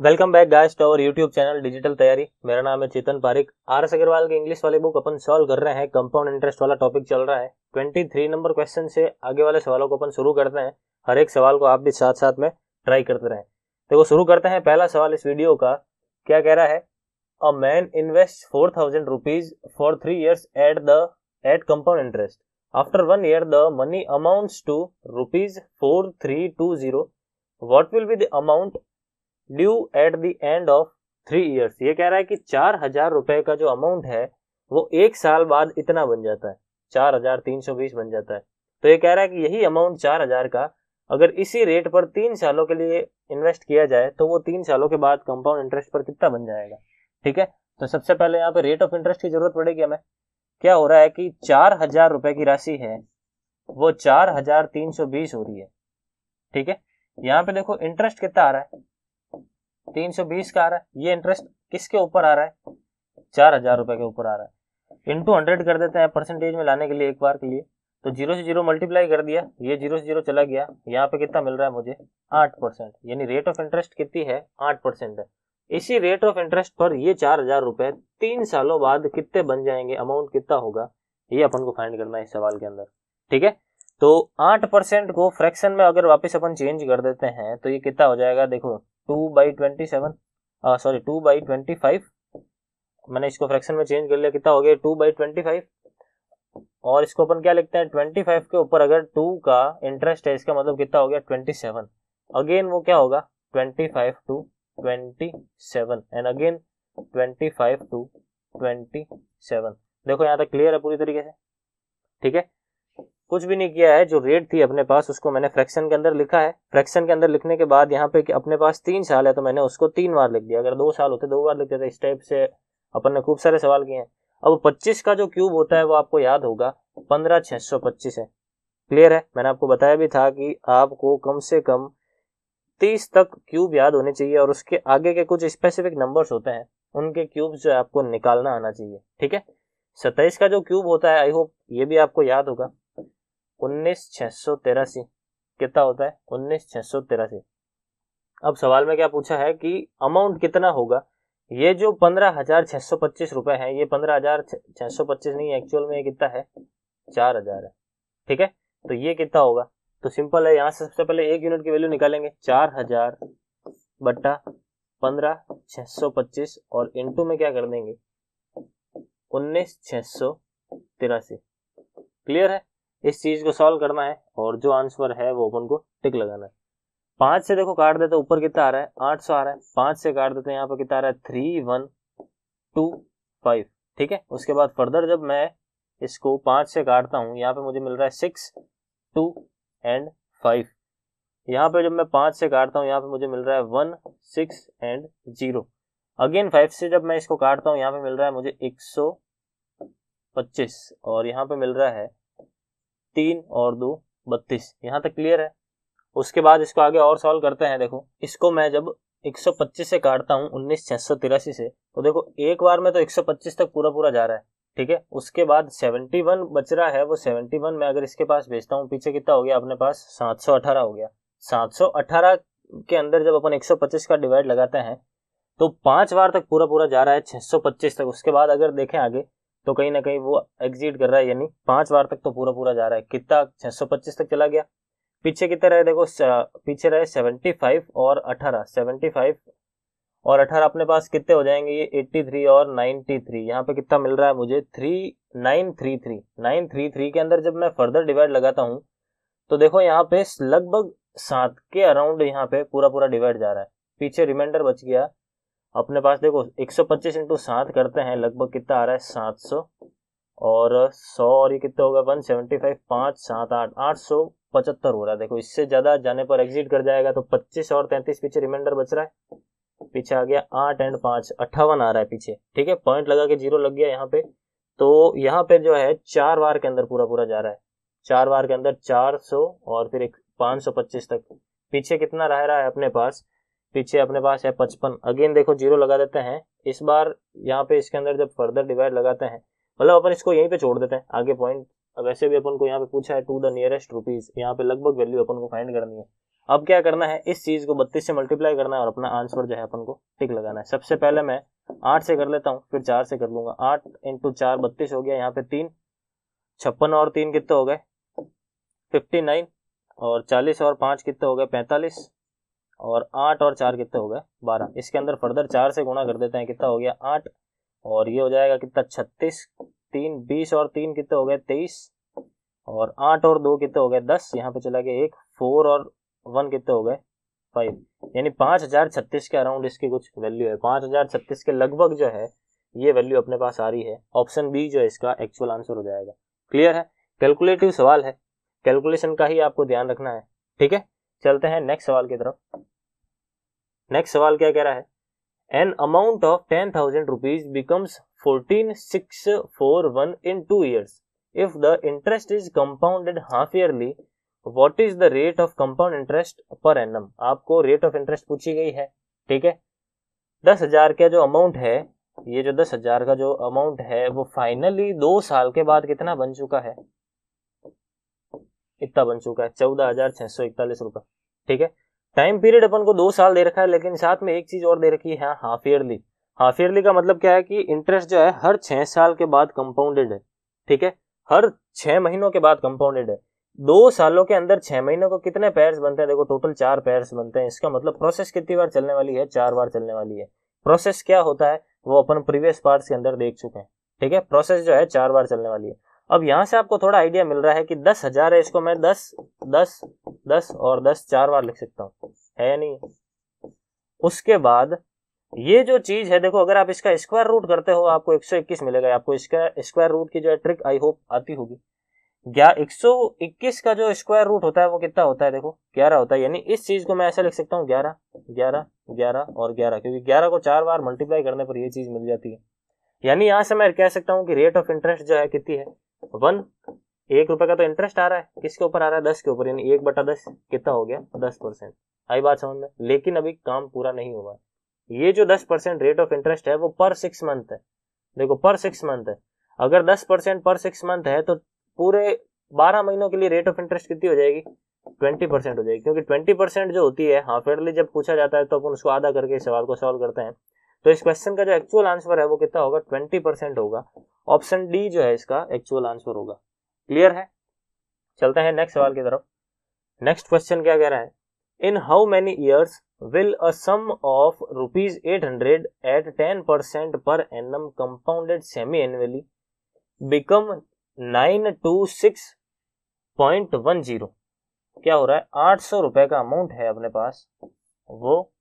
Welcome back guys to our YouTube channel digital तैयारी मेरा नाम है चेतन पारिक। आर एस अग्रवाल की इंग्लिश वाली बुक अपन सॉल्व कर रहे हैं। कंपाउंड इंटरेस्ट वाला टॉपिक चल रहा है। 23 नंबर क्वेश्चन से आगे वाले सवालों को अपन शुरू करते हैं। हर एक सवाल को आप भी साथ साथ में ट्राई करते रहें। देखो, शुरू करते हैं पहला सवाल इस वीडियो का। क्या कह रहा है? A man invest four thousand rupees for three years at the eight compound interest after one year the money amounts to rupees four three two zero what will be the amount due at the end of three years ये कह रहा है कि चार हज़ार रुपए का जो अमाउंट है, वो एक साल बाद इतना बन जाता है। चार हज़ार तीन सौ बीस बन जाता है। तो ये कह रहा है कि यही अमाउंट चार हज़ार का, अगर इसी रेट पर तीन सालों के लिए इन्वेस्ट किया जाए तो वो तीन सालों के बाद कंपाउंड इंटरेस्ट पर कितना बन जाएगा? ठीक है? तो सबसे पहले यहाँ पे रेट ऑफ़ इंटरेस्ट की ज़रूरत पड़ेगी हमें। क्या हो रहा है कि चार हज़ार रुपए की राशि है, वो चार हज़ार तीन सौ बीस हो रही है। ठीक है? यहाँ पे देखो इंटरेस्ट कितना आ रहा है। तीन सौ बीस का आ रहा है। ये इंटरेस्ट किसके ऊपर आ रहा है? चार हज़ार रुपए के ऊपर आ रहा है। इंटू हंड्रेड कर देते हैं परसेंटेज में लाने के लिए एक बार के लिए। तो ज़ीरो से ज़ीरो मल्टीप्लाई कर दिया। ये ज़ीरो से ज़ीरो चला गया। यहाँ पे कितना मिल रहा है मुझे? आठ परसेंट। यानी रेट ऑफ़ इंटरेस्ट कितनी है? आठ परसेंट है। इसी रेट ऑफ़ इंटरेस्ट पर ये चार हज़ार रुपए तीन सालों बाद कितने बन जाएँगे? अमाउंट कितना होगा? ये अपन को फाइंड करना है इस सवाल के अंदर। ठीक है? तो आठ परसेंट को फ्रैक्शन में अगर वापस अपन चेंज कर देते हैं तो ये कितना हो जाएगा? देखो two by twenty seven sorry two by twenty five, मैंने इसको फ्रैक्शन में चेंज कर लिया, कितना हो गया? Two by twenty five. और इसको अपन क्या लिखते हैं? ट्वेंटी फाइव के ऊपर अगर टू का इंटरेस्ट है, इसका मतलब कितना हो गया? Twenty seven. अगेन वो क्या होगा? Twenty five to twenty seven. And again twenty five to twenty seven. देखो यहाँ तक क्लियर है पूरी तरीके से। ठीक है? कुछ भी नहीं किया है, जो रेट थी अपने पास, उसको मैंने फ्रैक्शन के अंदर लिखा है। फ्रैक्शन के अंदर लिखने के बाद यहाँ पे अपने पास तीन साल है तो मैंने उसको तीन बार लिख दिया। अगर दो साल होते, दो बार लिखते थे इस टाइप से अपन ने खूब सारे सवाल किए हैं। अब पच्चीस का जो क्यूब होता है, वो आपको याद होगा, पंद्रह छह सौ पच्चीस है। क्लियर है? मैंने आपको बताया भी था कि आपको कम से कम तीस तक क्यूब याद होने चाहिए, और उसके आगे के कुछ स्पेसिफिक नंबर्स होते हैं, उनके क्यूब जो है, आपको निकालना आना चाहिए। ठीक है? सत्ताईस का जो क्यूब होता है आई होप ये भी आपको याद होगा। उन्नीस छह सौ तिरासी। कितना होता है? उन्नीस छह सौ तिरासी। अब सवाल में क्या पूछा है कि अमाउंट कितना होगा? ये जो पंद्रह हज़ार छह सौ पच्चीस रुपए है, ये पंद्रह हज़ार छह सौ पच्चीस नहीं एक्चुअल में ये कितना है? चार हज़ार है। ठीक है? तो ये कितना होगा? तो सिंपल है, यहाँ से सबसे पहले एक यूनिट की वैल्यू निकालेंगे। चार हज़ार बट्टा पंद्रह छह सौ पच्चीस और इंटू में क्या कर देंगे? उन्नीस छह सौ तिरासी। क्लियर है? इस चीज़ को सॉल्व करना है और जो आंसर है वो अपन को टिक लगाना है। पाँच से देखो काट देते ऊपर कितना आ रहा है? आठ सौ आ रहा है। पाँच से काट देते हैं, यहाँ पर कितना आ रहा है? थ्री वन टू फाइव ठीक है? उसके बाद फर्दर जब मैं इसको पाँच से काटता हूँ, यहाँ पे मुझे मिल रहा है सिक्स टू एंड फाइव यहाँ पे जब मैं पाँच से काटता हूँ, यहाँ पे मुझे मिल रहा है one six and zero again five से जब मैं इसको काटता हूँ, यहाँ पे मिल रहा है मुझे एक सौ पच्चीस। और यहाँ पे मिल रहा है तीन और दो, बत्तीस। यहाँ तक क्लियर है? उसके बाद इसको आगे और सॉल्व करते हैं, देखो। इसको मैं जब 125 से काटता हूँ, उन्नीस छह सौ तो देखो, एक बार में तो 125 तक पूरा पूरा जा रहा है, ठीक है? उसके बाद 71 बच रहा है, वो 71 में अगर इसके पास भेजता हूँ, पीछे कितना हो गया अपने पास? 718 हो गया। 718 के अंदर जब अपन 125 का डिवाइड लगाते हैं तो पाँच बार तक पूरा पूरा जा रहा है 625 तक। उसके बाद अगर देखें आगे तो कहीं ना कहीं वो एग्जिट कर रहा है, यानी पाँच बार तक तो पूरा पूरा जा रहा है। कितना? छह सौ पच्चीस तक चला गया। पीछे कितने रहे देखो पीछे रहे सेवेंटी फाइव और अठारह। सेवेंटी फाइव और अठारह अपने पास कितने हो जाएँगे? ये एट्टी थ्री और नाइनटी थ्री यहाँ पे कितना मिल रहा है मुझे? Three nine three three nine three three के अंदर जब मैं फर्दर डिवाइड लगाता हूँ तो देखो यहाँ पे लगभग सात के अराउंड यहाँ पे पूरा पूरा डिवाइड जा रहा है। पीछे रिमाइंडर बच गया। अपने पास देखो 125 सौ पच्चीस इंटू सात करते हैं, लगभग कितना आ रहा है? 700 और 100 और ये कितना होगा? 175 सेवेंटी फाइव पाँच, सात, आठ। आठ सौ पचहत्तर हो रहा है। देखो, इससे ज़्यादा जाने पर एग्जिट कर जाएगा तो 25 और 33 पीछे रिमाइंडर बच रहा है। पीछे आ गया आठ एंड पाँच, अट्ठावन आ रहा है पीछे। ठीक है? पॉइंट लगा के ज़ीरो लग गया यहाँ पे। तो यहाँ पे जो है, चार बार के अंदर पूरा पूरा जा रहा है। चार बार के अंदर चार सौ और फिर एक सौ पच्चीस तक। पीछे कितना रह रहा है अपने पास? पीछे अपने पास है पचपन। अगेन देखो ज़ीरो लगा देते हैं। इस बार यहाँ पे इसके अंदर जब फर्दर डिवाइड लगाते हैं मतलब अपन इसको यहीं पे छोड़ देते हैं। आगे पॉइंट वैसे भी अपन को यहाँ पे पूछा है टू द नियरेस्ट रुपीज़ यहाँ पे लगभग वैल्यू अपन को फाइंड करनी है। अब क्या करना है? इस चीज़ को बत्तीस से मल्टीप्लाई करना है और अपना आंसर जो है अपन को टिक लगाना है। सबसे पहले मैं आठ से कर लेता हूँ, फिर चार से कर लूँगा। आठ इंटू चार बत्तीस हो गया, यहाँ पे तीन। छप्पन और तीन कितने हो गए? फिफ्टी नाइन और चालीस और पाँच कितने हो गए? पैंतालीस। और आठ और चार कितने हो गए? बारह। इसके अंदर फर्दर चार से गुणा कर देते हैं, कितना हो गया? आठ। और ये हो जाएगा कितना? छत्तीस। तीन, बीस और तीन कितने हो गए? तेईस। और आठ और दो कितने हो गए? दस। यहाँ पे चला गया एक। फोर और वन कितने हो गए? फाइव। यानी पाँच हज़ार छत्तीस के अराउंड इसकी कुछ वैल्यू है। पाँच हज़ार छत्तीस के लगभग जो है, ये वैल्यू अपने पास आ रही है। ऑप्शन बी जो है, इसका एक्चुअल आंसर हो जाएगा। क्लियर है? कैलकुलेटिव सवाल है। कैलकुलेशन का ही आपको ध्यान रखना है। ठीक है? चलते हैं नेक्स्ट सवाल की तरफ़। नेक्स्ट सवाल क्या कह रहा है? An amount of ten thousand rupees becomes fourteen six four one in two years if the interest is compounded half yearly what is the rate of compound interest per annum आपको rate of interest पूछी गई है, ठीक है? दस हज़ार का जो अमाउंट है, ये जो दस हज़ार का जो अमाउंट है, वो फाइनली दो साल के बाद कितना बन चुका है? इतना बन चुका है, चौदह हज़ार छह सौ इकतालीस रुपए, ठीक है? टाइम पीरियड अपन को दो साल दे रखा है, लेकिन साथ में एक चीज़ और दे रखी है हाफ़ ईयरली हाफ़ ईयरली का मतलब क्या है कि इंटरेस्ट जो है, हर छह साल के बाद कंपाउंडेड है, ठीक है? हर छह महीनों के बाद कंपाउंडेड है। दो सालों के अंदर छह महीनों को कितने पैर्स बनते हैं? देखो टोटल चार पैर्स बनते हैं। इसका मतलब प्रोसेस कितनी बार चलने वाली है? चार बार चलने वाली है। प्रोसेस क्या होता है? वो अपन प्रीवियस पार्ट्स के अंदर देख चुके हैं, ठीक है? प्रोसेस जो है, चार बार चलने वाली है। अब यहाँ से आपको थोड़ा आइडिया मिल रहा है कि दस हज़ार है, इसको मैं दस दस दस और दस चार बार लिख सकता हूँ। है या नहीं? उसके बाद ये जो चीज़ है, देखो, अगर आप इसका स्क्वायर रूट करते हो, आपको 121 मिलेगा, आपको इसका स्क्वायर रूट की जो है ट्रिक आई होप आती होगी। क्या एक सौ इक्कीस का जो स्क्वायर रूट होता है, वो कितना होता है, देखो, ग्यारह होता है। यानी इस चीज़ को मैं ऐसा लिख सकता हूँ, ग्यारह ग्यारह ग्यारह और ग्यारह, क्योंकि ग्यारह को चार बार मल्टीप्लाई करने पर ये चीज़ मिल जाती है। यानी यहाँ से मैं कह सकता हूँ कि रेट ऑफ़ इंटरेस्ट जो है, कितनी है? वन, एक रुपए का तो इंटरेस्ट आ रहा है। किसके ऊपर आ रहा है? दस के ऊपर एक बटा दस कितना हो गया? दस परसेंट। आई बात समझ में? लेकिन अभी काम पूरा नहीं हुआ ये जो दस परसेंट रेट ऑफ़ इंटरेस्ट है, वो पर सिक्स मंथ है। देखो पर सिक्स मंथ है। अगर दस परसेंट पर सिक्स मंथ है तो पूरे बारह महीनों के लिए रेट ऑफ़ इंटरेस्ट कितनी हो जाएगी? ट्वेंटी परसेंट हो जाएगी। क्योंकि ट्वेंटी परसेंट जो होती है हाफ़ ईयरली जब पूछा जाता है तो अपन उसको आधा करके सवाल को सॉल्व करते हैं। तो इस क्वेश्चन का जो एक्चुअल आंसर है, वो कितना होगा? ट्वेंटी परसेंट होगा। ऑप्शन डी जो है इसका एक्चुअल आंसर होगा। क्लियर है? चलते हैं नेक्स्ट सवाल की तरफ़। नेक्स्ट क्वेश्चन क्या कह रहा है? In how many years will a sum of rupees at ten percent per annum compounded semi annually become nine two six point one zero क्या हो रहा है? आठ सौ रुपए का अमाउंट है अपने पास। वो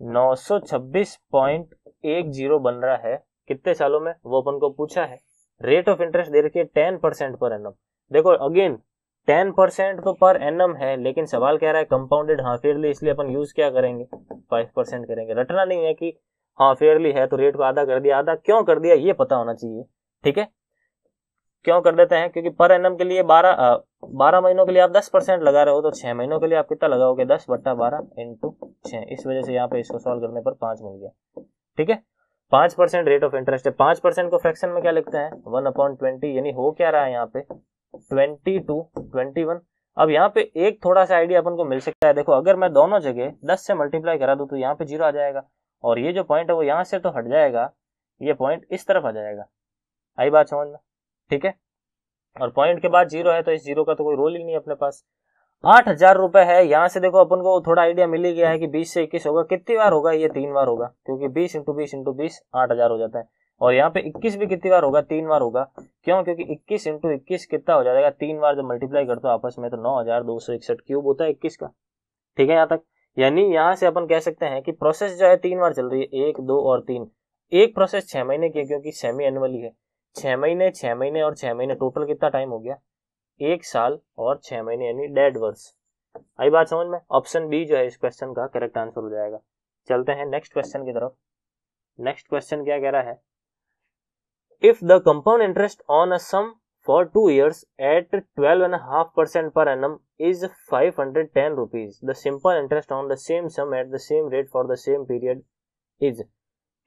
नौ सौ छब्बीस पॉइंट एक ज़ीरो बन रहा है। कितने सालों में? वो अपन को पूछा है। रेट ऑफ़ इंटरेस्ट दे रखी है टेन परसेंट पर एनम देखो अगेन टेन परसेंट तो पर एनम है, लेकिन सवाल कह रहा है कंपाउंडेड हाँ फेयरली इसलिए अपन यूज़ क्या करेंगे? फाइव परसेंट करेंगे। रटना नहीं है कि हाँ फेयरली है तो रेट को आधा कर दिया, आधा क्यों कर दिया, ये पता होना चाहिए। ठीक है? क्यों कर देते हैं? क्योंकि पर एनम के लिए बारह बारह महीनों के लिए आप दस परसेंट लगा रहे हो तो छह महीनों के लिए आप कितना लगाओगे? दस बट्टा बारह इंटू छह। इस वजह से यहाँ पे इसको सॉल्व करने पर पाँच मिल गया। ठीक है? पाँच परसेंट रेट ऑफ़ इंटरेस्ट है। पाँच परसेंट को फ्रैक्शन में क्या लिखते हैं? वन अपॉइंट ट्वेंटी यानी हो क्या रहा है यहाँ पे? ट्वेंटी टू ट्वेंटी वन अब यहाँ पे एक थोड़ा सा आइडिया अपन को मिल सकता है। देखो, अगर मैं दोनों जगह दस से मल्टीप्लाई करा दूँ तो यहाँ पे ज़ीरो आ जाएगा। और ये जो पॉइंट है वो यहाँ से तो हट जाएगा। ये पॉइंट इस तरफ़ आ जाएगा। आई बात समझ में? ठीक है? और पॉइंट के बाद ज़ीरो है तो इस ज़ीरो का तो कोई रोल ही नहीं अपने पास। आठ हज़ार रुपए है। यहाँ से देखो, अपन को थोड़ा आइडिया मिल ही गया है कि बीस से इक्कीस होगा। कितनी बार होगा? ये तीन बार होगा। क्योंकि बीस इंटू बीस इंटू बीस आठ हज़ार हो जाता है। और यहाँ पे इक्कीस भी कितनी बार होगा? तीन बार होगा। क्यों? क्योंकि इक्कीस इंटू इक्कीस कितना हो जाएगा? तीन बार जब मल्टीप्लाई करते हो आपस में तो नौ हज़ार दो सौ इकसठ क्यूब होता है इक्कीस का। ठीक है यहाँ तक? यानी यहाँ से अपन कह सकते हैं कि प्रोसेस जो है, तीन बार चल रही है। एक, दो और तीन। एक प्रोसेस छह महीने की क्योंकि सेमी एनुअली है छह महीने छह महीने और छह महीने। टोटल कितना टाइम हो गया? एक साल और छह महीने, यानी डेढ़ वर्ष। आई बात समझ में? ऑप्शन बी जो है इस क्वेश्चन का करेक्ट आंसर हो जाएगा। चलते हैं नेक्स्ट क्वेश्चन की तरफ़। नेक्स्ट क्वेश्चन क्या कह रहा है? If the compound interest on a sum for two years at twelve and half percent per annum is five hundred ten rupees the simple interest on the same sum at the same rate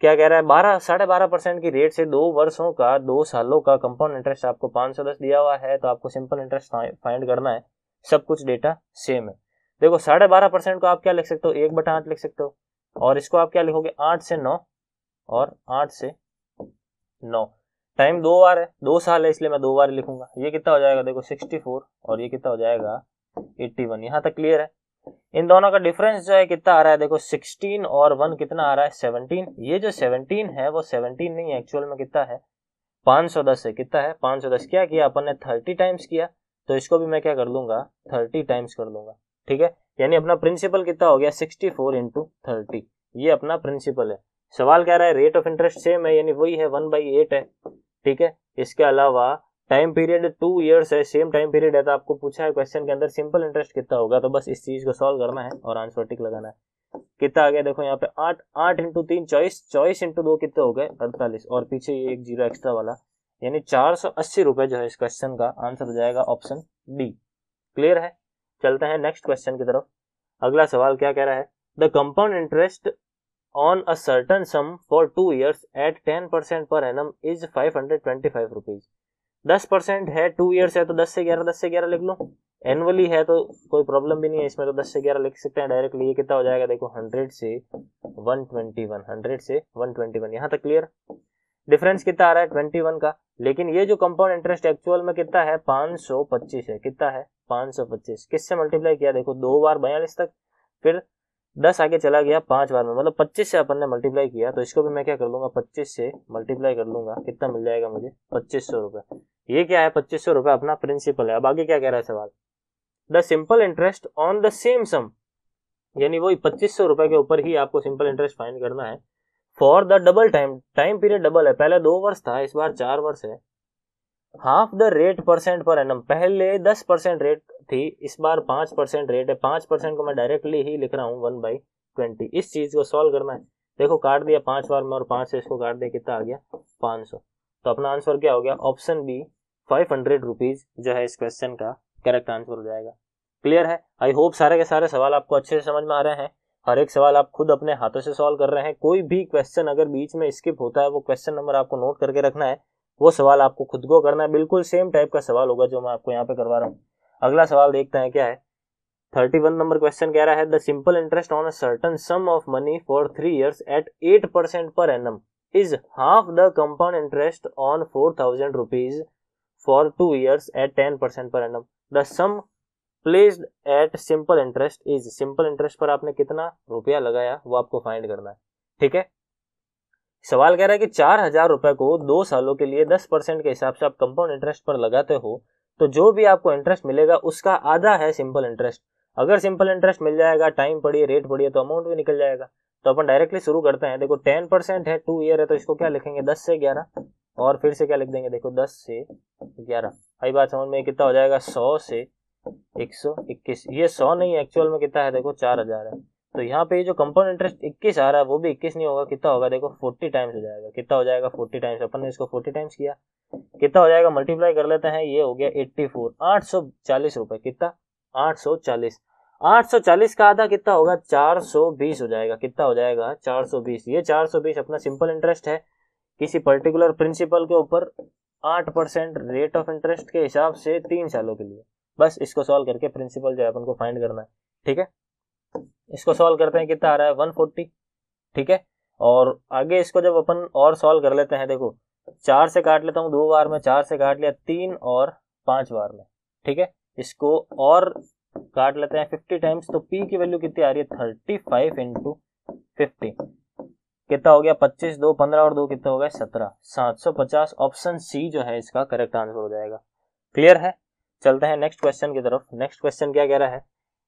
क्या कह रहा है? बारह, साढ़े बारह percent की rate से दो वर्षों का, दो सालों का कंपाउंड इंटरेस्ट आपको पाँच सौ दस दिया हुआ है तो आपको सिंपल इंटरेस्ट फाइंड करना है। सब कुछ डेटा सेम है। देखो, साढ़े बारह परसेंट को आप क्या लिख सकते हो? एक बटा आठ लिख सकते हो। और इसको आप क्या लिखोगे? आठ से नौ और आठ से नौ। टाइम दो बार है, दो साल है, इसलिए मैं दो बार लिखूँगा। ये कितना हो जाएगा? देखो सिक्सटी फोर और ये कितना हो जाएगा? एट्टी वन यहाँ तक क्लियर है। इन दोनों का डिफरेंस जो है कितना आ रहा है? देखो 16 और 1 कितना आ रहा है? 17 ये जो 17 है, वो 17 नहीं है एक्चुअल में कितना है? 510 है। कितना है? 510 क्या किया? अपन ने 30 टाइम्स किया। तो इसको भी मैं क्या कर लूँगा? 30 टाइम्स कर लूँगा। ठीक है? यानी अपना प्रिंसिपल कितना हो गया? 64 फोर इंटू ये अपना प्रिंसिपल है। सवाल कह रहा है? रेट ऑफ़ इंटरेस्ट सेम है, यानी वही है वन बाई है। ठीक है? इसके अलावा टाइम पीरियड टू इयर्स है सेम टाइम पीरियड है तो आपको पूछा है क्वेश्चन के अंदर सिंपल इंटरेस्ट कितना होगा तो बस इस चीज़ को सॉल्व करना है और आंसर टिक लगाना है। कितना आ गया? देखो यहाँ पे आठ आठ इंटू तीन चौबीस चौबीस इंटू दो कितने हो गए? अड़तालीस, और पीछे ये एक ज़ीरो एक्स्ट्रा वाला। यानी चार सौ अस्सी रुपए जो है इस क्वेश्चन का आंसर हो जाएगा ऑप्शन डी क्लियर है? चलते हैं नेक्स्ट क्वेश्चन की तरफ़। अगला सवाल क्या कह रहा है? The compound interest on a certain sum for two years at ten percent per annum is five hundred twenty five rupees दस परसेंट है टू ईयर्स है तो दस से ग्यारह, दस से ग्यारह लिख लो। एनुअली है तो कोई प्रॉब्लम भी नहीं है, इसमें तो दस से ग्यारह लिख सकते हैं डायरेक्टली ये कितना हो जाएगा? देखो हंड्रेड से वन ट्वेंटी वन हंड्रेड से वन ट्वेंटी वन यहाँ तक क्लियर डिफरेंस कितना आ रहा है? ट्वेंटी वन का। लेकिन ये जो कंपाउंड इंटरेस्ट एक्चुअल में कितना है? पाँच सौ पच्चीस है। कितना है? पाँच सौ पच्चीस। किससे मल्टीप्लाई किया? देखो, दो बार बयालीस तक, फिर दस आगे चला गया पाँच बार में। मतलब पच्चीस से अपन ने मल्टीप्लाई किया तो इसको भी मैं क्या कर लूँगा? पच्चीस से मल्टीप्लाई कर लूँगा। कितना मिल जाएगा मुझे? पच्चीस सौ रुपए। ये क्या है? पच्चीस सौ रुपए अपना प्रिंसिपल है। अब आगे क्या कह रहा है सवाल? The simple interest on the same sum यानी वही पच्चीस सौ रुपए के ऊपर ही आपको सिंपल इंटरेस्ट फाइंड करना है। For the double time time period double है। पहले दो वर्ष था, इस बार चार वर्ष है। Half the rate percent per annum पहले दस परसेंट रेट थी, इस बार पाँच परसेंट रेट है। पाँच परसेंट को मैं डायरेक्टली ही लिख रहा हूँ वन बाई ट्वेंटी इस चीज़ को सॉल्व करना है। देखो, काट दिया पाँच बार में और पाँच से इसको काट दिया, कितना आ गया? पाँच सौ। तो अपना आंसर क्या हो गया? Option B five hundred rupees जो है इस क्वेश्चन का करेक्ट आंसर हो जाएगा। क्लियर है? आई होप सारे के सारे सवाल आपको अच्छे से समझ में आ रहे हैं। हर एक सवाल आप खुद अपने हाथों से सॉल्व कर रहे हैं। कोई भी क्वेश्चन अगर बीच में स्किप होता है, वो क्वेश्चन नंबर आपको नोट करके रखना है। वो सवाल आपको खुद को करना है। बिल्कुल सेम टाइप का सवाल होगा जो मैं आपको यहाँ पे करवा रहा हूँ। अगला सवाल देखते हैं क्या है। थर्टी वन नंबर क्वेश्चन कह रहा है the simple interest on a certain sum of money for three years at eight percent per annum is half the compound interest on 4000 rupees for 2 years at 10% per annum. The sum placed at simple interest is, simple interest पर आपने कितना रुपया लगाया, वो आपको find करना है। ठीक है? सवाल कह रहा है कि चार हज़ार रुपए को दो सालों के लिए दस परसेंट के हिसाब से आप कंपाउंड इंटरेस्ट पर लगाते हो तो जो भी आपको इंटरेस्ट मिलेगा, उसका आधा है सिंपल इंटरेस्ट अगर सिंपल इंटरेस्ट मिल जाएगा टाइम पढ़िए रेट पढ़िए तो अमाउंट भी निकल जाएगा। तो अपन डायरेक्टली शुरू करते हैं। देखो टेन परसेंट है टू ईयर है तो इसको क्या लिखेंगे? दस से ग्यारह। और फिर से क्या लिख देंगे? देखो, दस से ग्यारह। आई बात समझ में कितना हो जाएगा? सौ से एक सौ इक्कीस। ये सौ नहीं एक्चुअल में कितना है? देखो, चार हज़ार है। तो यहाँ पे जो कंपाउंड इंटरेस्ट इक्कीस आ रहा है, वो भी इक्कीस नहीं होगा। कितना होगा? देखो फोर्टी टाइम्स हो जाएगा। कितना हो जाएगा? फोर्टी टाइम्स अपन ने इसको फोर्टी टाइम्स किया। कितना हो जाएगा? मल्टीप्लाई कर लेते हैं। ये हो गया एट्टी फोर आठ सौ चालीस रुपए। कितना? आठ सौ चालीस। 840 का आधा कितना होगा? 420 हो जाएगा। कितना हो जाएगा? 420 ये 420 अपना सिंपल इंटरेस्ट है। किसी पर्टिकुलर प्रिंसिपल के ऊपर 8 परसेंट रेट ऑफ़ इंटरेस्ट के हिसाब से तीन सालों के लिए। बस इसको सॉल्व करके प्रिंसिपल जो है अपन को फाइंड करना है। ठीक है? इसको सॉल्व करते हैं, कितना आ रहा है? 140 ठीक है? और आगे इसको जब अपन और सॉल्व कर लेते हैं, देखो, चार से काट लेता हूँ, दो बार में चार से काट लिया, तीन और पाँच बार में। ठीक है? इसको और काट लेते हैं फिफ्टी टाइम्स तो पी की वैल्यू कितनी आ रही है? थर्टी फाइव इंटू कितना हो गया? पच्चीस, दो, पंद्रह और दो कितना हो गया? सत्रह. सात सौ पचास. ऑप्शन सी जो है इसका करेक्ट आंसर हो जाएगा. क्लियर है? चलते हैं नेक्स्ट क्वेश्चन की तरफ़. नेक्स्ट क्वेश्चन क्या कह रहा है?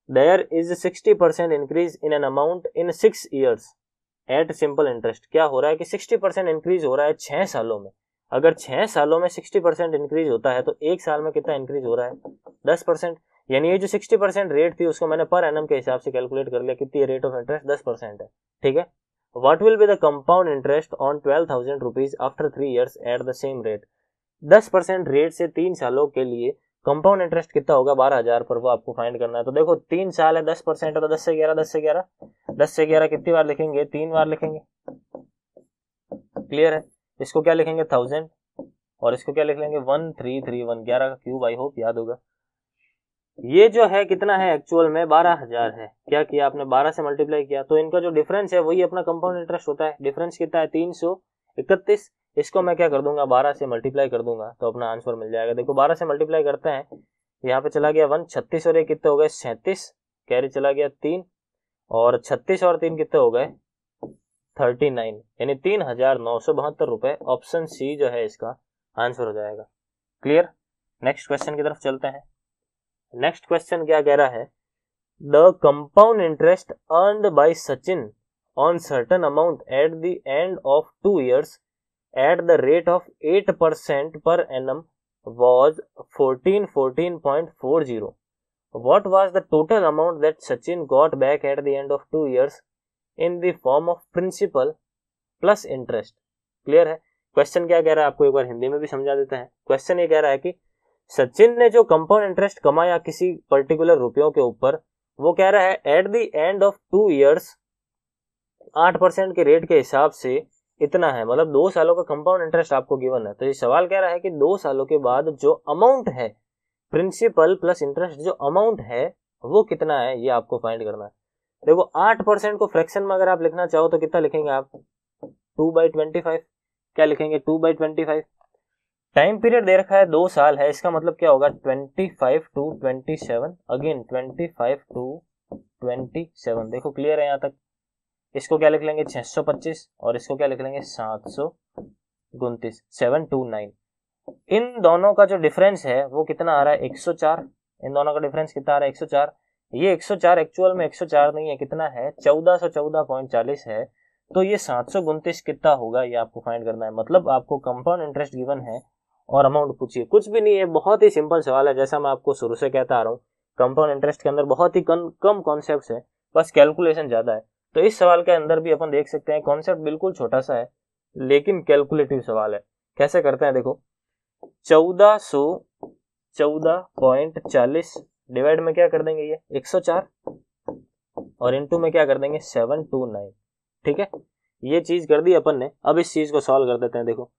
There is sixty percent increase in an amount in six years at simple interest क्या हो रहा है कि सिक्सटी परसेंट इंक्रीज हो रहा है छह सालों में? अगर छह सालों में सिक्सटी परसेंट इंक्रीज होता है तो एक साल में कितना इंक्रीज हो रहा है? दस परसेंट यानी ये जो सिक्सटी परसेंट रेट थी, उसको मैंने पर एनम के हिसाब से कैलकुलेट कर लिया, कितनी रेट ऑफ़ इंटरेस्ट दस परसेंट है। ठीक है? What will be the compound interest on twelve thousand rupees after three years at the same rate दस परसेंट रेट से तीन सालों के लिए कंपाउंड इंटरेस्ट कितना होगा? बारह हज़ार पर वो आपको फाइंड करना है। तो देखो, तीन साल है, दस परसेंट तो दस से ग्यारह, दस से ग्यारह। दस से ग्यारह कितनी बार लिखेंगे? तीन बार लिखेंगे। क्लियर है? इसको क्या लिखेंगे? थाउज़ेंड और इसको क्या लिख लेंगे? वन थ्री थ्री वन ग्यारह का क्यूब आई होप याद होगा। ये जो है, कितना है एक्चुअल में? बारह हज़ार है। क्या किया आपने? बारह से मल्टीप्लाई किया। तो इनका जो डिफरेंस है, वही अपना कंपाउंड इंटरेस्ट होता है। डिफरेंस कितना है? तीन सौ इकतीस। इसको मैं क्या कर दूँगा? बारह से मल्टीप्लाई कर दूँगा तो अपना आंसर मिल जाएगा। देखो, बारह से मल्टीप्लाई करते हैं, यहाँ पे चला गया वन छत्तीस और ये कितने हो गए? सैंतीस। कैरी चला गया तीन, और छत्तीस और तीन कितने हो गए? थर्टी नाइन यानी तीन हज़ार नौ सौ बहत्तर रुपए। ऑप्शन सी जो है, इसका आंसर हो जाएगा। क्लियर नेक्स्ट क्वेश्चन की तरफ़ चलते हैं। नेक्स्ट क्वेश्चन क्या कह रहा है? The compound interest earned by Sachin on certain amount at the end of two years at the rate of eight percent per annum was 1414.40 what was the total amount that sachin got back at the end of 2 years in the form of principal plus interest clear है? Question क्या कह रहा है? आपको एक बार हिंदी में भी समझा देते हैं। क्वेश्चन ये कह रहा है कि सचिन ने जो कंपाउंड इंटरेस्ट कमाया किसी पर्टिकुलर रुपयों के ऊपर, वो कह रहा है at the end of two years आठ परसेंट के रेट के हिसाब से इतना है मतलब दो सालों का कंपाउंड इंटरेस्ट आपको गिवन है। तो ये सवाल कह रहा है कि दो सालों के बाद जो अमाउंट है प्रिंसिपल प्लस इंटरेस्ट जो अमाउंट है, वो कितना है, ये आपको फाइंड करना है। देखो, आठ परसेंट को फ्रैक्शन में अगर आप लिखना चाहो तो कितना लिखेंगे आप? टू बाई ट्वेंटी फाइव क्या लिखेंगे? Two by twenty five time period दे रखा है दो साल है, इसका मतलब क्या होगा? Twenty five to twenty seven again twenty five to twenty seven देखो क्लियर है यहाँ तक। इसको क्या लिख लेंगे? 625 और इसको क्या लिख लेंगे? सात सौ उनतीस। सेवन टू नाइन इन दोनों का जो डिफरेंस है, वो कितना आ रहा है? 104 इन दोनों का डिफरेंस कितना आ रहा है? 104 ये 104 एक्चुअल में 104 नहीं है, कितना है? 1414.40 है। तो ये सात सौ उनतीस कितना होगा? ये आपको फाइंड करना है। मतलब आपको कंपाउंड इंटरेस्ट गिवन है और अमाउंट पूछिए। कुछ भी नहीं है, बहुत ही सिंपल सवाल है, जैसा मैं आपको शुरू से कहता आ रहा हूँ। कंपाउंड इंटरेस्ट के अंदर बहुत ही कम कम कॉन्सेप्ट है, बस कैलकुलेशन ज़्यादा है। तो इस सवाल के अंदर भी अपन देख सकते हैं कॉन्सेप्ट बिल्कुल छोटा सा है, लेकिन कैलकुलेटिव सवाल है। कैसे करते हैं, देखो। चौदह सो, चौदह पॉइंट चालीस डिवाइड में क्या कर देंगे ये? एक सौ चार। और इंटू में क्या कर देंगे? Seven two nine. ठीक है? ये चीज़ कर दी अपन ने, अब इस चीज़ को सॉल्व कर देते हैं, देखो।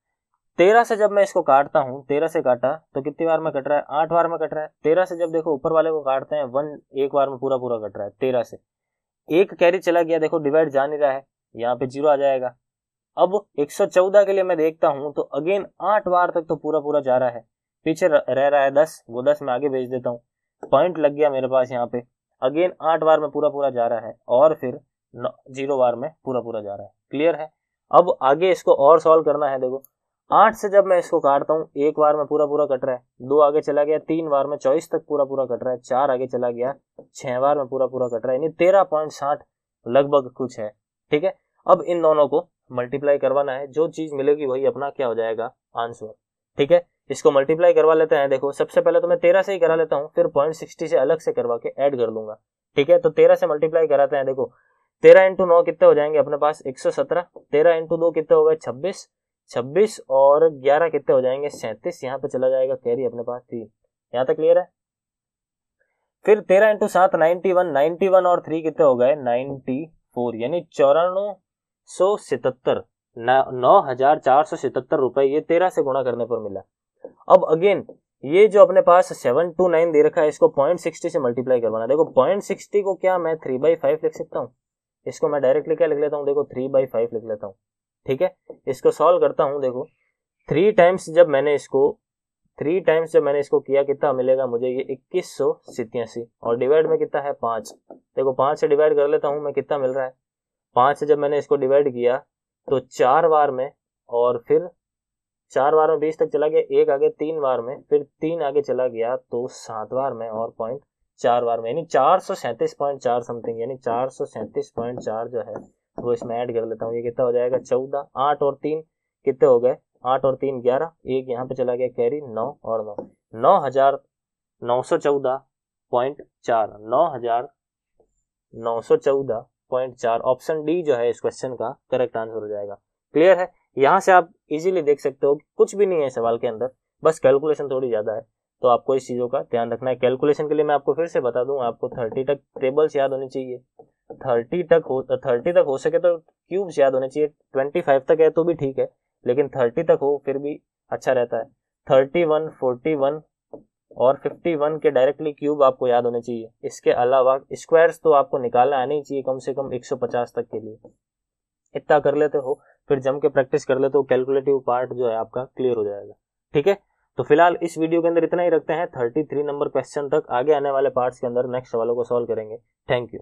तेरह से जब मैं इसको काटता हूँ, तेरह से काटा तो कितनी बार में कट रहा है? आठ बार में कट रहा है। तेरह से जब देखो ऊपर वाले को काटते हैं, वन, एक बार में पूरा पूरा कट रहा है, तेरह से। एक कैरी चला गया, देखो डिवाइड जा नहीं रहा है, यहाँ पे ज़ीरो आ जाएगा। अब 114 के लिए मैं देखता हूँ तो अगेन आठ बार तक तो पूरा पूरा जा रहा है। पीछे रह रहा है दस, वो दस मैं आगे भेज देता हूँ। पॉइंट लग गया मेरे पास यहाँ पे। अगेन आठ बार में पूरा पूरा जा रहा है, और फिर ज़ीरो बार में पूरा पूरा जा रहा है। क्लियर है? अब आगे इसको और सॉल्व करना है, देखो। आठ से जब मैं इसको काटता हूँ, एक बार में पूरा पूरा कट रहा है। दो आगे चला गया, तीन बार में चौबीस तक पूरा पूरा कट रहा है। चार आगे चला गया, छह बार में पूरा पूरा कट रहा है। यानी तेरह पॉइंट साठ लगभग कुछ है, ठीक है? अब इन दोनों को मल्टीप्लाई करवाना है। जो चीज़ मिलेगी वही अपना क्या हो जाएगा? आंसर, ठीक है? इसको मल्टीप्लाई करवा लेते हैं। देखो, सबसे पहले तो मैं तेरह से ही करा लेता हूँ, फिर पॉइंट सिक्सटी से अलग से करवा के ऐड कर दूँगा, ठीक है? तो तेरह से मल्टीप्लाई कराते हैं। देखो, तेरह इंटू नौ कितने हो जाएँगे अपने पास? एक सौ सत्रह। तेरह इंटू दो कितने हो गए? छब्बीस। छब्बीस और ग्यारह कितने हो जाएँगे? सैंतीस। यहाँ पे चला जाएगा कैरी अपने पास तीन यहाँ तक क्लियर है? फिर तेरह इंटू सात नाइनटी वन नाइनटी वन और थ्री कितने हो गए? नाइनटी फोर यानी चौरानवे सौ सितहत्तर। नौ हज़ार चार सौ सितहत्तर रुपए ये तेरह से गुणा करने पर मिला। अब अगेन ये जो अपने पास सेवन टू नाइन दे रखा है, इसको पॉइंट सिक्सटी से मल्टीप्लाई करवाना। देखो पॉइंट सिक्सटी को क्या मैं थ्री बाई फाइव लिख सकता हूँ? इसको मैं डायरेक्टली क्या लिख लेता हूँ? देखो थ्री बाई फाइव लिख लेता हूँ। ठीक है? इसको सॉल्व करता हूँ, देखो। थ्री टाइम्स जब मैंने इसको थ्री टाइम्स जब मैंने इसको किया, कितना मिलेगा मुझे? ये इक्कीस सौ सितयासी और डिवाइड में कितना है? पाँच। देखो, पाँच से डिवाइड कर लेता हूँ मैं, कितना मिल रहा है? पाँच से जब मैंने इसको डिवाइड किया तो चार बार में, और फिर चार बार में बीस तक चला गया, एक आगे तीन बार में, फिर तीन आगे चला गया तो सात बार में, और पॉइंट चार बार में। यानी चार सौ सैंतीस पॉइंट चार समथिंग यानी चार सौ सैंतीस पॉइंट चार जो है वो इसमें ऐड कर लेता हूँ। ये कितना हो जाएगा? चौदह, आठ और तीन कितने हो गए? आठ और तीन, ग्यारह। एक यहाँ पे चला गया कैरी नौ और नौ। नौ हज़ार नौ सौ चौदह पॉइंट चार। नौ हज़ार नौ सौ चौदह पॉइंट चार। ऑप्शन डी जो है इस क्वेश्चन का करेक्ट आंसर हो जाएगा। क्लियर है? यहाँ से आप इजीली देख सकते हो कुछ भी नहीं है सवाल के अंदर। बस कैलकुलेशन थोड़ी ज़्यादा है। तो आपको इस चीज़ों का ध्यान रखना है। कैलकुलेशन के लिए मैं आपको फिर से बता दूँ, आपको थर्टी तक टेबल्स याद होनी चाहिए। थर्टी तक हो, थर्टी तक हो सके तो क्यूब्स याद होने चाहिए। ट्वेंटी फाइव तक है तो भी ठीक है, लेकिन थर्टी तक हो फिर भी अच्छा रहता है। थर्टी वन फोर्टी वन और 51 के डायरेक्टली क्यूब आपको याद होने चाहिए। इसके अलावा स्क्वायर्स तो आपको निकालना आने ही चाहिए कम से कम 150 तक के लिए। इतना कर लेते हो, फिर जम के प्रैक्टिस कर लेते हो कैलकुलेटिव पार्ट जो है आपका क्लियर हो जाएगा। ठीक है? तो फ़िलहाल इस वीडियो के अंदर इतना ही रखते हैं। 33 नंबर क्वेश्चन तक आगे आने वाले पार्ट्स के अंदर नेक्स्ट सवालों को सॉल्व करेंगे। Thank you